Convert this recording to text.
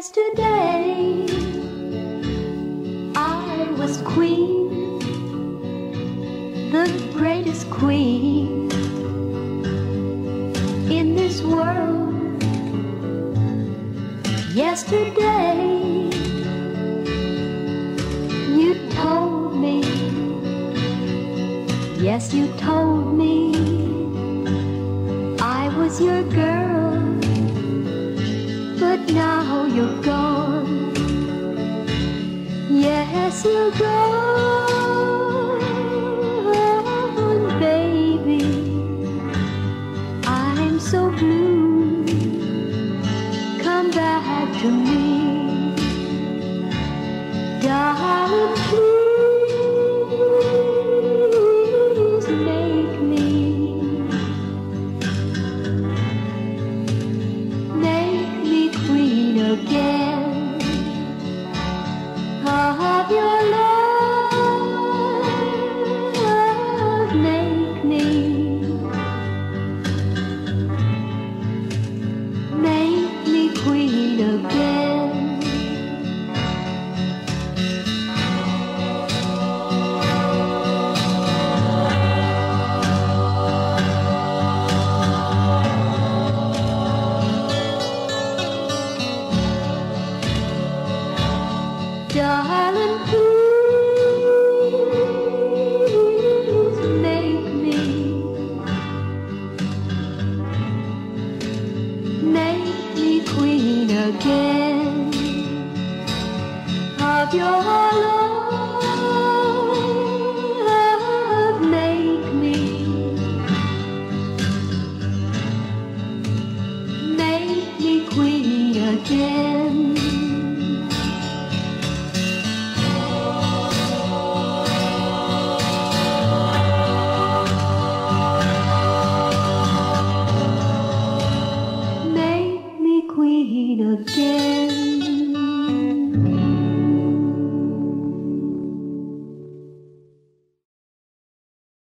Yesterday, I was queen, the greatest queen in this world. Yesterday, you told me, yes, you told me I was your girl, you're gone. Yes, you're gone, baby. I'm so blue. Come back to me, darling. Please queen again of your love. again.